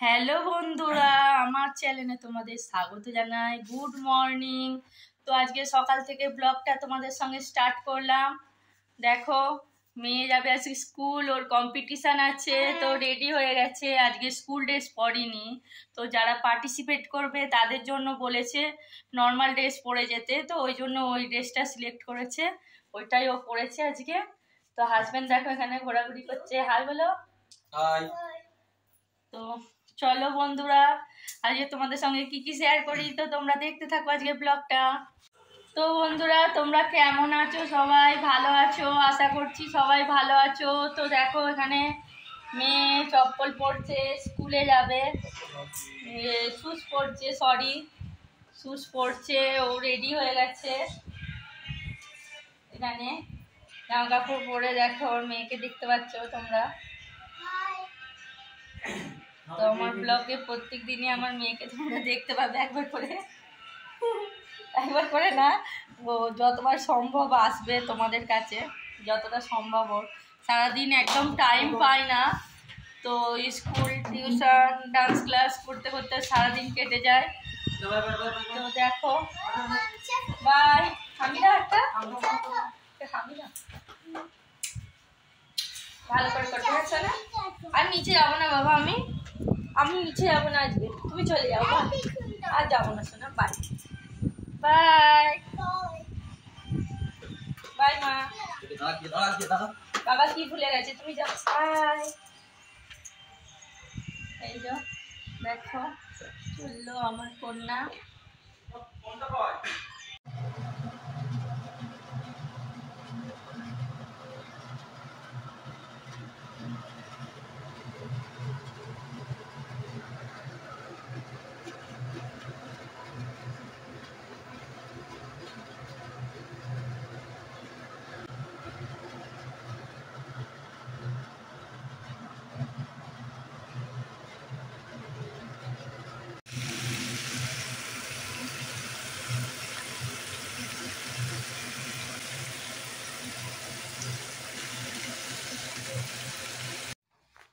Hello বন্ধুরা আমার চ্যানেলে তোমাদের স্বাগত জানাই। গুড মর্নিং তো আজকে সকাল থেকে ব্লগটা তোমাদের সঙ্গে স্টার্ট করলাম। দেখো মেয়ে যাবে আজকে স্কুল ওর কম্পিটিশান আছে তো রেডি হয়ে গেছে। আজকে স্কুল ড্রেস পরিনি। তো যারা পার্টিসিপেট করবে তাদের জন্য বলেছে নর্মাল ড্রেস পরে যেতে। তো ওই জন্য ওই ড্রেসটা সিলেক্ট করেছে। ওইটাই ও পরেছে আজকে। তো হাজব্যান্ড দেখো এখানে ঘোরাঘুরি করছে। হাই বলো। হাই তো চলো বন্ধুরা, আজকে তোমাদের সঙ্গে কি কি শেয়ার করি তো তোমরা দেখতে থাকো আজকে ব্লগটা তো বন্ধুরা, তোমরা কেমন আছো? সবাই ভালো আছো? আশা করছি সবাই ভালো আছো। তো দেখো, এখানে মেয়ে চপ্পল পরছে স্কুলে যাবে। শুজ পরছে সরি শুজ পরছে, ও রেডি হয়ে গেছে। এখানে জামা কাপড় পরে দেখো, ওর মেয়েকে দেখতে পাচ্ছ তোমরা। তো আমার ব্লগে প্রত্যেক দিনই আমার মেয়েকে তোমরা দেখতে পাবে একবার করে। একবার করে না ও যতবার সম্ভব আসবে তোমাদের কাছে যতটা সম্ভব ওর সারাদিন একদম টাইম পায় না। তো স্কুল টিউশন ডান্স ক্লাস করতে করতে সারাদিন কেটে যায়। তো দেখো। বাই হামিদা একটা? ভালো করে করতে পারছ না? আর নিচে যাব না বাবা আমি? আমি নিচে যাব না আজকে। তুমি চলে যাও বা আর যাব না শোনা বাই। বাই। বাই মা। বাবা কি ভুলে গেছে? তুমি যাও। বাই। এই যো দেখো। চলল আমার কন্যা।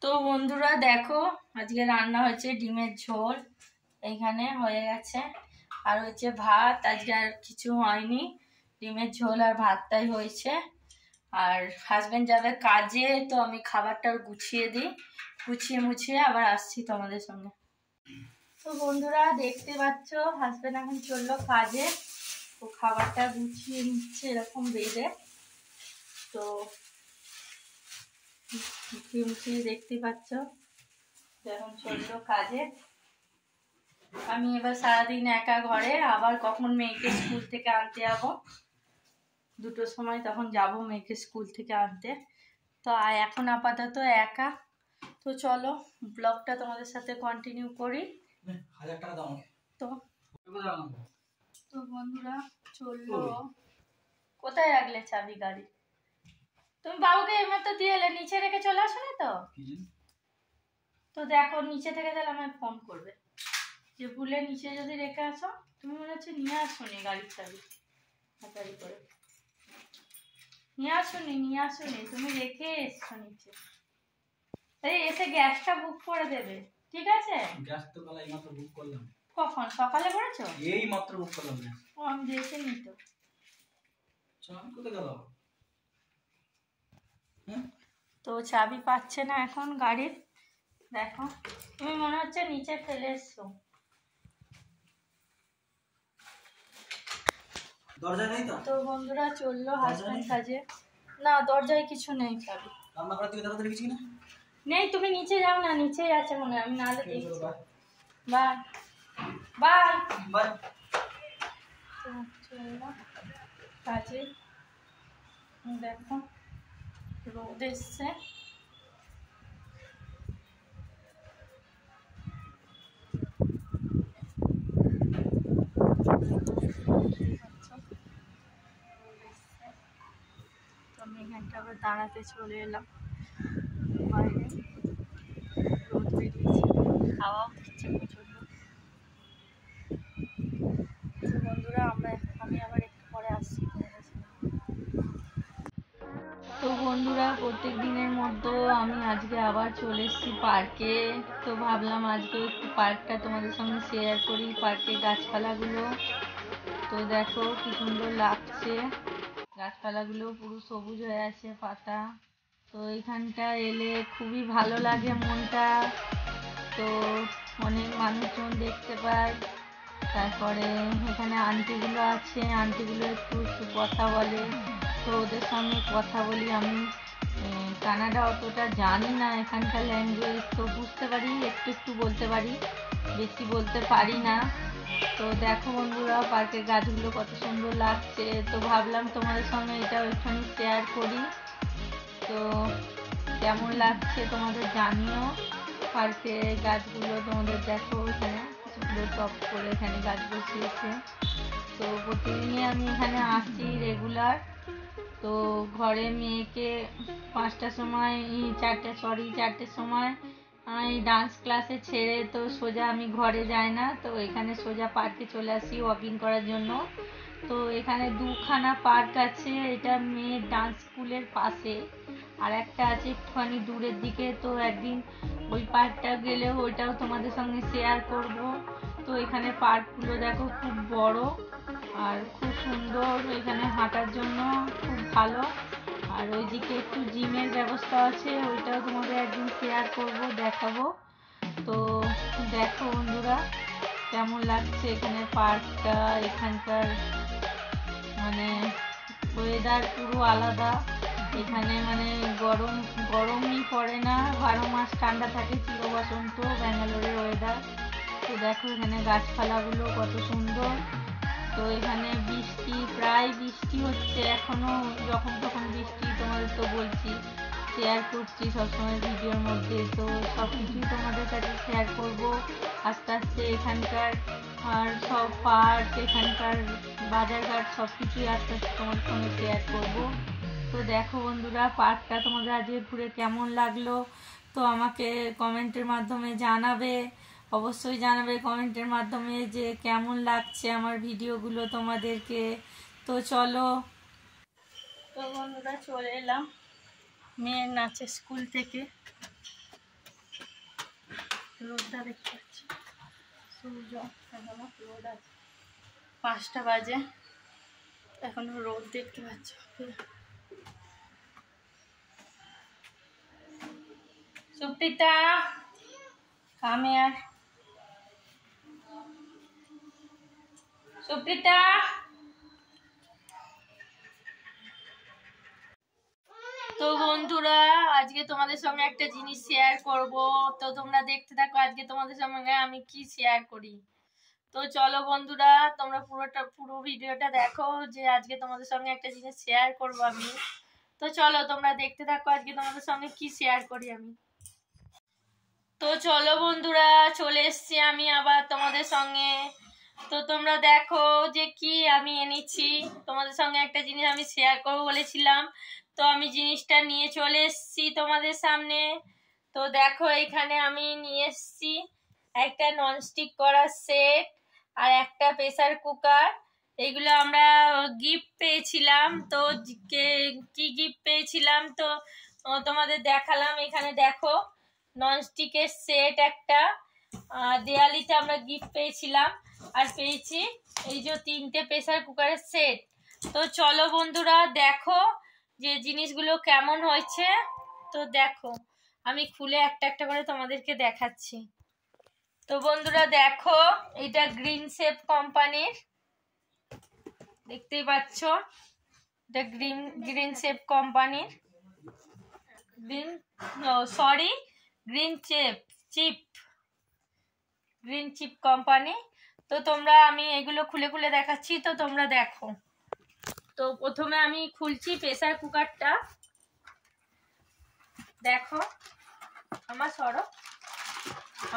তো বন্ধুরা দেখো, আজকে রান্না হয়েছে ডিমের ঝোল। এইখানে হয়ে গেছে। আর হচ্ছে ভাত, আজকে আর কিছু হয়নি। ডিমের ঝোল আর ভাতটাই হয়েছে। আর হাজবেন্ড যাবে কাজে, তো আমি খাবারটা গুছিয়ে দিই। গুছিয়ে মুছিয়ে আবার আসছি তোমাদের সঙ্গে তো বন্ধুরা দেখতে পাচ্ছ হাজব্যান্ড এখন চলল কাজে। তো খাবারটা গুছিয়ে নিচ্ছে এরকম বেঁধে। তো মুখিয়ে দেখতে পাচ্ছ? এখন চলল কাজে। আমি এবার সারাদিন একা ঘরে আবার কখন মেয়েকে স্কুল থেকে আনতে যাব? দুটোর সময় তখন যাব মেয়েকে স্কুল থেকে আনতে। তো এখন আপাতত একা। তো চলো ব্লগটা তোমাদের সাথে কন্টিনিউ করি। তো তো বন্ধুরা চলল। কোথায় রাখলে চাবি গাড়ি? তুমি বাবুকে এমনি দিয়ে এলে নিচে রেখে চলে আসো না তো তো দেখো নিচে থেকে তাহলে আমায় ফোন করবে। যে ভুলে নিচে যদি রেখে আসো তুমি মনে হচ্ছে নিয়ে আসোনি গাড়ির চাবি তাড়াতাড়ি করে। নিয়ে আসোনি নিয়ে আসোনি তুমি রেখে এসছো নিচে। এই এসে গ্যাসটা বুক করে দেবে ঠিক আছে? গ্যাস তো কাল এই মাত্র বুক করলাম। কখন? সকালে করেছ? এই মাত্র বুক করলাম ও আমি দেখিনি তো। চাবি কোথায় গেল? তো চাবি পাচ্ছে না এখন গাড়ির। দেখো তুমি মনে হচ্ছে নিচে ফেলে এসছো। দরজা নেই তো? তো বন্ধুরা চলল হাজব্যান্ড কাজে। না দরজায় কিছু নেই চাবি। রান্না করার থেকে তাড়াতাড়ি কিছু না নেই তুমি নিচে যাও না নিচেই আছে মনে হয় আমি নাহলে দেখছি। বাই। বাই বাই কাজে। দেখো। রোদ এসছে আমি এখানটা আবার দাঁড়াতে চলে এলাম। বাইরে রোদ বেরিয়েছে হাওয়াও দিচ্ছে প্রচণ্ড তো বন্ধুরা আমরা আমি আবার একটু পরে আসছি তোমাদের সাথে। তো বন্ধুরা প্রত্যেক দিনের মতো আমি আজকে আবার চলে এসেছি পার্কে। তো ভাবলাম আজকে একটু পার্কটা তোমাদের সঙ্গে শেয়ার করি, পার্কের গাছপালাগুলো। তো দেখো কি সুন্দর লাগছে। গাছপালাগুলো পুরো সবুজ হয়ে আছে, পাতা। তো এখানটা এলে খুবই ভালো লাগে মনটা। তো অনেক মানুষজন দেখতে পাই তারপরে এখানে আন্টিগুলো আছে আন্টিগুলো একটু একটু কথা বলে। তো ওদের সঙ্গে কথা বলি আমি। কানাডা অতটা জানি না এখানকার ল্যাঙ্গুয়েজ তো বুঝতে পারি, একটু একটু বলতে পারি, বেশি বলতে পারি না। তো দেখো বন্ধুরা, পার্কের গাছগুলো কত সুন্দর লাগছে। তো ভাবলাম তোমাদের সঙ্গে এটা ওইখানে শেয়ার করি। তো কেমন লাগছে তোমাদের জানিও। পার্কে গাছগুলো তোমাদের দেখো এখানে সুন্দর টপ করে এখানে গাছ বসিয়েছে। তো প্রতিদিনই আমি এখানে আসি রেগুলার তো ঘরে মেয়েকে পাঁচটার সময় চারটে সরি চারটের সময় আমি ডান্স ক্লাসে ছেড়ে তো সোজা আমি ঘরে যাই না। তো এখানে সোজা পার্কে চলে আসি ওয়াকিং করার জন্য। তো এখানে দুখানা পার্ক আছে, এটা মেয়ের ডান্স স্কুলের পাশে। আর একটা আছে একটুখানি দূরের দিকে। তো একদিন ওই পার্কটা গেলে ওইটাও তোমাদের সঙ্গে শেয়ার করব। তো এখানে পার্কগুলো দেখো খুব বড় আর খুব সুন্দর এখানে হাঁটার জন্য। ভালো আর ওইদিকে একটু জিমের ব্যবস্থা আছে, ওইটাও তোমাদের একদিন শেয়ার করব, দেখাবো। তো দেখো বন্ধুরা, কেমন লাগছে এখানে পার্কটা, এখানকার মানে ওয়েদার পুরো আলাদা। এখানে মানে গরম, গরমই পড়ে না, বারো মাস ঠান্ডা থাকে চির বসন্ত, ব্যাঙ্গালোরের ওয়েদার তো দেখো এখানে গাছপালাগুলো কত সুন্দর। তো এখানে বৃষ্টি, প্রায় বৃষ্টি হচ্ছে। এখনও যখন তখন বৃষ্টি তোমাদের তো বলছি শেয়ার করছি সবসময় ভিডিওর মধ্যে। তো সব কিছুই তোমাদের কাছে শেয়ার করব। আস্তে আস্তে এখানকার আর সব পার্ক এখানকার বাজারঘাট সব কিছুই আস্তে আস্তে তোমাদের সঙ্গে শেয়ার করব। তো দেখো বন্ধুরা, পার্কটা তোমাদের আজকে ঘুরে কেমন লাগল? তো আমাকে কমেন্টের মাধ্যমে জানাবে। অবশ্যই জানাবে কমেন্টের মাধ্যমে যে কেমন লাগছে আমার ভিডিওগুলো তোমাদেরকে। তো চলো। তো বন্ধুরা, চলে এলাম মেয়ের নাচের স্কুল থেকে। রোদটা দেখতে পাচ্ছি। সূর্য রোদ আছে। পাঁচটা বাজে। এখনও রোদ দেখতে পাচ্ছ। সুপ্রিতা, কামে আর সুপ্রিতা। তো বন্ধুরা, আজকে তোমাদের সঙ্গে একটা জিনিস শেয়ার করব। তো তোমরা দেখতে থাকো, আজকে তোমাদের সঙ্গে আমি কি শেয়ার করি। তো চলো বন্ধুরা, তোমরা পুরোটা, পুরো ভিডিওটা দেখো যে আজকে তোমাদের সঙ্গে একটা জিনিস শেয়ার করব আমি। তো চলো, তোমরা দেখতে থাকো, আজকে তোমাদের সঙ্গে কি শেয়ার করি আমি। তো চলো বন্ধুরা, চলে এসছি আমি আবার তোমাদের সঙ্গে। তো তোমরা দেখো যে কি আমি এনেছি। তোমাদের সঙ্গে একটা জিনিস আমি শেয়ার করব বলেছিলাম। তো আমি জিনিসটা নিয়ে চলে এসছি তোমাদের সামনে। তো দেখো এখানে আমি নিয়ে এসছি একটা ননস্টিক করার সেট আর একটা প্রেসার কুকার এগুলো আমরা গিফট পেয়েছিলাম। তো কে- গিফট পেয়েছিলাম? তো তোমাদের দেখালাম। এখানে দেখো ননস্টিকের সেট একটা। দেয়ালিতে আমরা গিফট পেয়েছিলাম। আর পেয়েছি এই যে তিনটে প্রেসার কুকারের সেট তো চলো বন্ধুরা, দেখো যে জিনিসগুলো কেমন হয়েছে। তো দেখো, আমি খুলে একটা একটা করে তোমাদেরকে দেখাচ্ছি। তো বন্ধুরা, দেখো, এটা গ্রিন শেপ কোম্পানির দেখতেই পাচ্ছ, এটা গ্রিন গ্রিন শেপ কোম্পানির green sorry green chip chip green chip company তো তোমরা, আমি এগুলো খুলে খুলে দেখাচ্ছি, তো তোমরা দেখো। তো প্রথমে আমি খুলছি প্রেসার কুকারটা দেখো, আমার সরো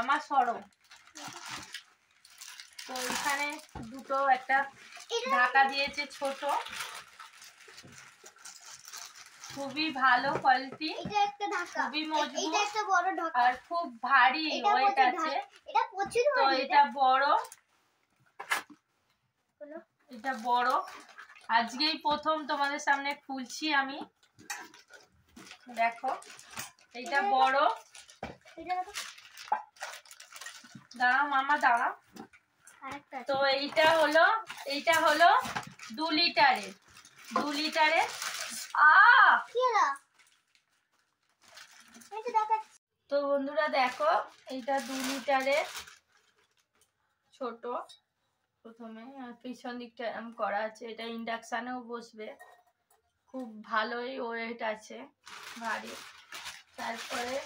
আমার সরো তো এখানে দুটো একটা ঢাকা দিয়েছে ছোট। খুবই ভালো কোয়ালিটি এটা একটা ঢাকা। খুবই মজবুত এটা একটা বড় ঢাকা। আর খুব ভারী এটা ওয়েট আছে। এটা প্রচুর তো এটা বড়। এটা বড়। আজকেই প্রথম তোমাদের সামনে খুলছি আমি। দেখো এইটা বড়। এটা দাঁড়া মামা দাঁড়া তো এইটা হলো এইটা হলো দু লিটারের। দু লিটারের তো বন্ধুরা দেখো এইটা দু লিটারের ছোট। প্রথমে আর পিছন দিকটা এরম করা আছে। এটা ইন্ডাকশানেও বসবে। খুব ভালোই ওয়েট আছে ভারী। তারপরে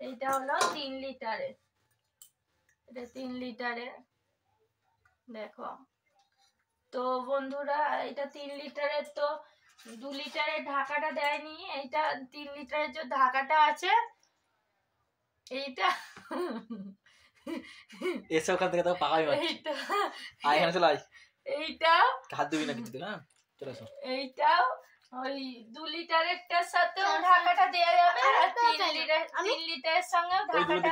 এইটা হলো তিন লিটারের এটা তিন লিটারে। দেখো। তো বন্ধুরা এটা তিন লিটারের তো দু লিটারের ঢাকাটা দেয়নি এইটা তিন লিটারের যে ঢাকাটা আছে এইটা এসে ওখান থেকে তো পাকাই এইটা আয় এখানে চলে আয়। এইটাও হাত দিবি না কিছু না চলে এসো। এইটাও ওই দু লিটারেরটার সাথেও ঢাকাটা দেওয়া যাবে আর তিন লিটার তিন লিটারের দুটো ঢাকাটা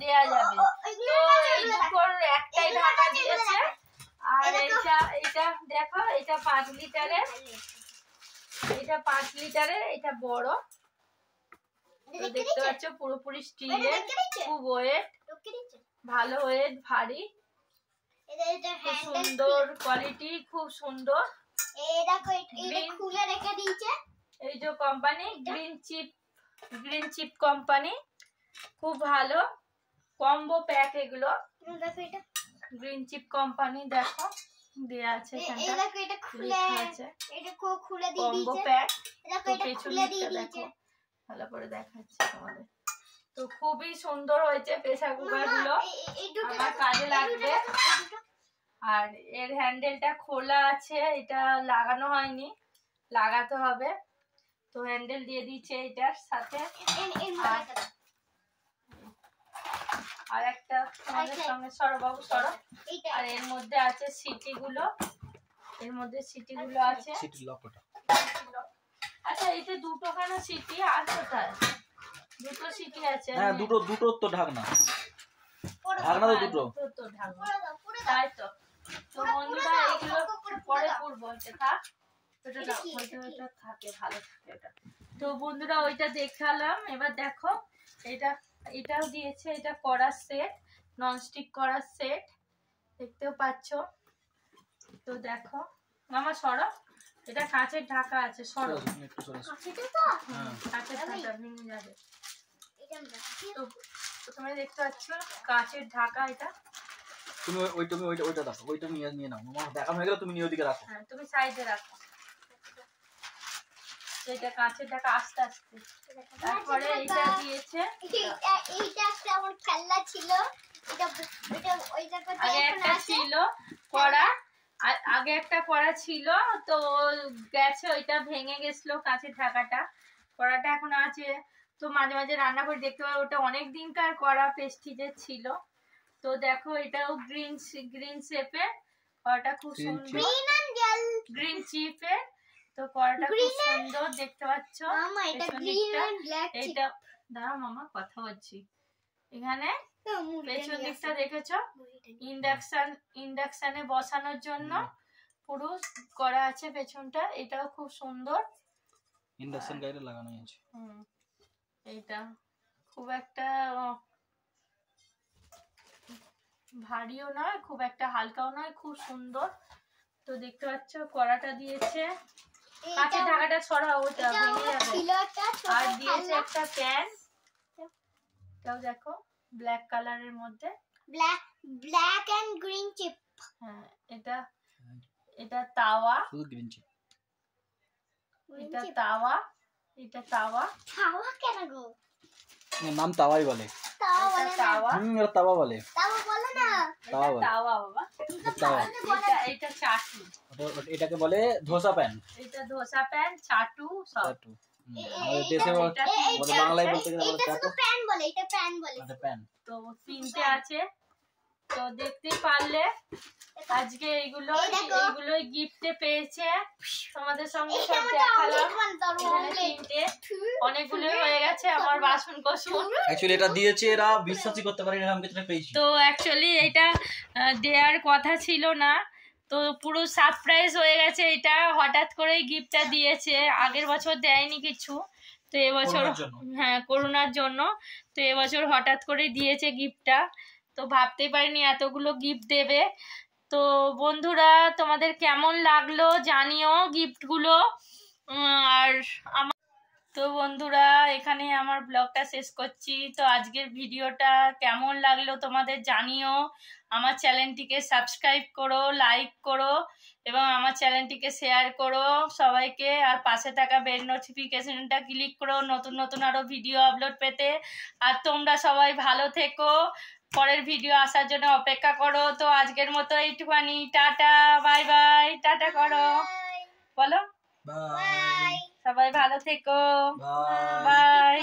দেয়া যাবে। তো এই দুটোর একটাই ঢাকা দিয়েছে। আর। এইটা এইটা দেখো এটা পাঁচ লিটারের। এটা পাঁচ লিটারের এটা বড়। দেখতে পাচ্ছ পুরোপুরি স্টিলের খুব ওয়েট ভালো ওয়েট ভারী। সুন্দর কোয়ালিটি খুব সুন্দর। এই. খুলে রেখে দিয়েছে। যে company green chip green chip company খুব ভালো। কম্বো প্যাক এগুলো। এই দেখো এটা। গ্রিন চিপ কোম্পানি দেখো। দেয়া আছে এই- এই এখানটা। এটা খুলে আছে। এটা কো- খুলে দিয়ে কম্বো প্যাক দেখো তো এটা খুলে দিয়ে দিয়েছে। ভালো করে দেখাচ্ছি তোমাদের। তো খুবই সুন্দর হয়েছে প্রেসার কুকারগুলো আমার কাজে লাগবে। আর এর হ্যান্ডেলটা খোলা আছে এটা লাগানো হয়নি। লাগাতে হবে। তো হ্যান্ডেল দিয়ে দিচ্ছে এটার সাথে এর- এর মাথাটা দাও। আর একটা তোমাদের আচ্ছা। সঙ্গে সরবাবু সর আর এর মধ্যে আছে সিটি গুলো এর মধ্যে সিটি গুলো আছে। সিটি আচ্ছা এইটা দুটো কেন সিটি আর কোথায়? দুটো সিটি আছে হ্যাঁ দুটো দুটো তো ঢাকনা। ঢাকনা তো দুটো। দুটো তো ঢাকনা। পুরো দাও, পুরো দাও। তাই তো। তো বন্ধুরা পুরো এইগুলো পুরো-। করব এটা থাক। এটা এটা থাকে ভালো থাকে ওটা তো বন্ধুরা ওইটা দেখালাম। এবার দেখো এটা এটাও দিয়েছে এটা করার সেট ননস্টিক করার সেট দেখতেও পাচ্ছ। তো দেখো মামা সরো এটা কাঁচের ঢাকা আছে সরো। তো হ্যাঁ। কাঁচের ঢাকা ভেঙে যাবে। এটা তো প্রথমে দেখতে পাচ্ছ কাঁচের ঢাকা এটা। তুমি ওই- তুমি ওইটা ওইটা দেখো ওইটা নিয়ে নিয়ে নাও। আমার দেখানো হয়ে গেলে তুমি নিয়ে ওদিকে রাখো। হ্যাঁ তুমি সাইডে রাখো। তো এটা কাঁচের ঢাকা আস্তে আস্তে। তারপরে এটা দিয়েছে। এইটা একটা আমার খেলনা ছিল। এটা এটা ওই জায়গাতে আগে এখন একটা আছে। ছিল কড়া আগে একটা কড়া ছিল তো গেছে ওইটা ভেঙে গেছিল কাঁচের ঢাকাটা। কড়াটা এখন আছে। তো মাঝে মাঝে রান্না করে দেখতে পাই ওটা অনেক দিনকার কড়া পেস্টিজের ছিল। তো দেখো এটাও গ্রিন গ্রিন শেপে কড়াটা খুব সুন্দর। গ্রিন অ্যাঞ্জেল গ্রিন চিপে তো কড়াটা খুব সুন্দর দেখতে পাচ্ছ? মামা এটা গ্রিন এন্ড ব্ল্যাক দাঁড়াও মামা কথা বলছি। এখানে পেছন দিকটা দেখেছ? ইন্ডাকশন ইন্ডাকশনে বসানোর জন্য পুরো করা আছে পেছনটা এটাও খুব সুন্দর। ইন্ডাকশন লাগানো আছে। হুম এইটা খুব একটা ভারীও নয় খুব একটা হালকাও নয় খুব সুন্দর। তো দেখতে পাচ্ছ কড়াটা দিয়েছে। কাঁচের ঢাকাটা ছড়া ওটা ভেঙে যাবে। ছিল একটা আর দিয়েছে একটা প্যান। এটাও দেখো ব্ল্যাক কালারের মধ্যে। Black black and green chip হ্যাঁ এটা এটা তাওয়া। শুধু গ্রিন চিপ এটা তাওয়া এটা তাওয়া। খাওয়া কেন গো? নাম তাওয়াই বলে। তাওয়া বলে না। তাওয়া। হুম তাওয়া বলে। তাওয়া বলে না। তাওয়া তাওয়া বাবা। তাওয়া এটা এটা চাটু ওটা- ওটা- এটাকে বলে ধোসা প্যান এটা ধোসা প্যান চাটু চাটু হুম, এ- এ- আমাদের দেশে বলে তিনটে বাংলায় আছে। বলতে গেলে বলে চাটু প্যান বলে এটা প্যান বলে এটা প্যান তো তিনটে আছে তো দেখতে পারলে আজকে গিফটে পেয়েছে তোমাদের সঙ্গে সব দেখালাম তিনটে অনেকগুলো হয়ে গেছে আমার বাসন কোসন অ্যাকচুয়ালি এটা দিয়েছে এরা বিশ্বাসই করতে পারে এরকম কিছু পেয়েছি। তো অ্যাকচুয়ালি এটা দেওয়ার কথা ছিল না। তো পুরো সারপ্রাইজ হয়ে গেছে এটা। হঠাৎ করে গিফটটা দিয়েছে। আগের বছর দেয়নি কিছু। তো এবছর হ্যাঁ করোনার জন্য। তো এবছর হঠাৎ করে দিয়েছে গিফটটা তো ভাবতেই পারিনি এতগুলো গিফট দেবে। তো বন্ধুরা তোমাদের কেমন লাগল জানিও গিফটগুলো আর আমার তো বন্ধুরা এখানে আমার ব্লগটা শেষ করছি। তো আজকের ভিডিওটা কেমন লাগল তোমাদের জানিও। আমার চ্যানেলটিকে সাবস্ক্রাইব করো লাইক করো এবং আমার চ্যানেলটিকে শেয়ার করো সবাইকে। আর পাশে থাকা বেল নোটিফিকেশনটা ক্লিক করো নতুন নতুন আরও ভিডিও আপলোড পেতে। আর তোমরা সবাই ভালো থেকো। পরের ভিডিও আসার জন্য অপেক্ষা করো। তো আজকের মতো এইটুখানি। Tata bye bye. টাটা করো। বলো। বাই। সবাই ভালো থেকো। বাই